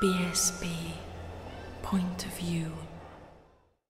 BSB Point of View.